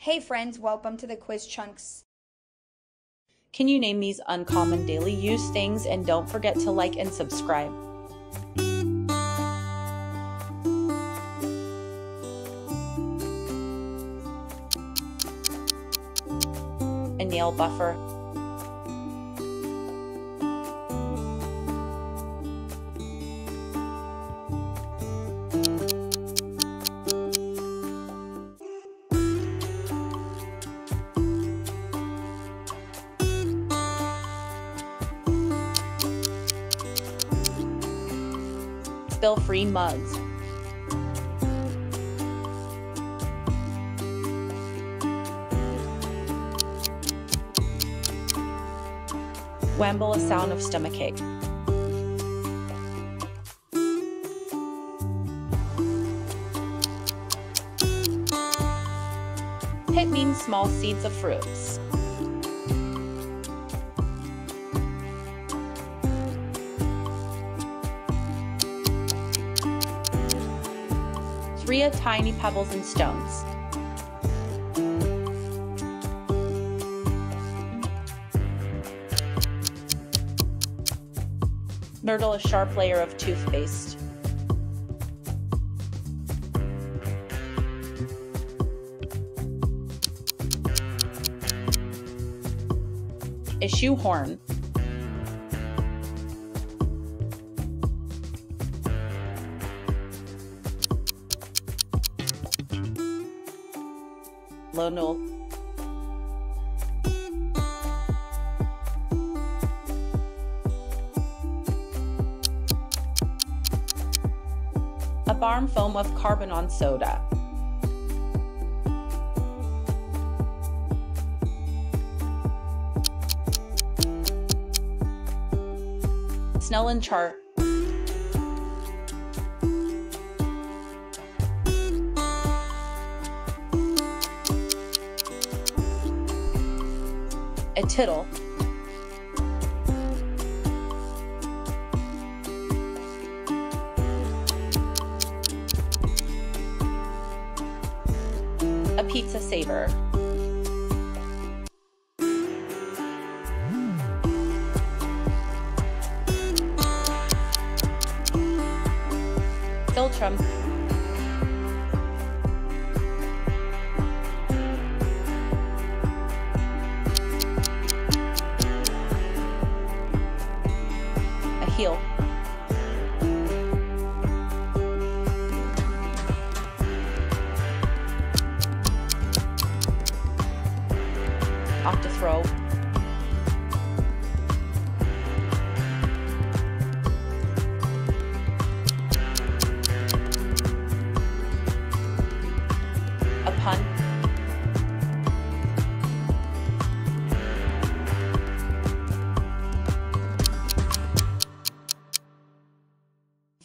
Hey friends, welcome to the Quiz Chunks. Can you name these uncommon daily use things and don't forget to like and subscribe. A nail buffer. Spill-free mugs. Wamble a sound of stomachache. Pit means small seeds of fruits. Scree tiny pebbles and stones. Nurdle a sharp layer of toothpaste. A horn. Lunula. A barm foam of carbon on soda. Snellen chart. A tittle. A pizza saver. Philtrum. A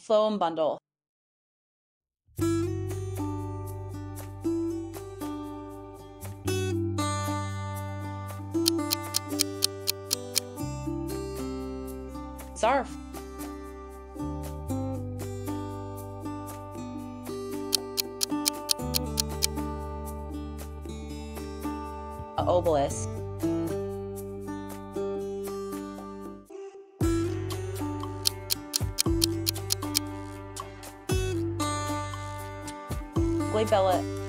Phloem bundle. Zarf. Obelisk. Glabella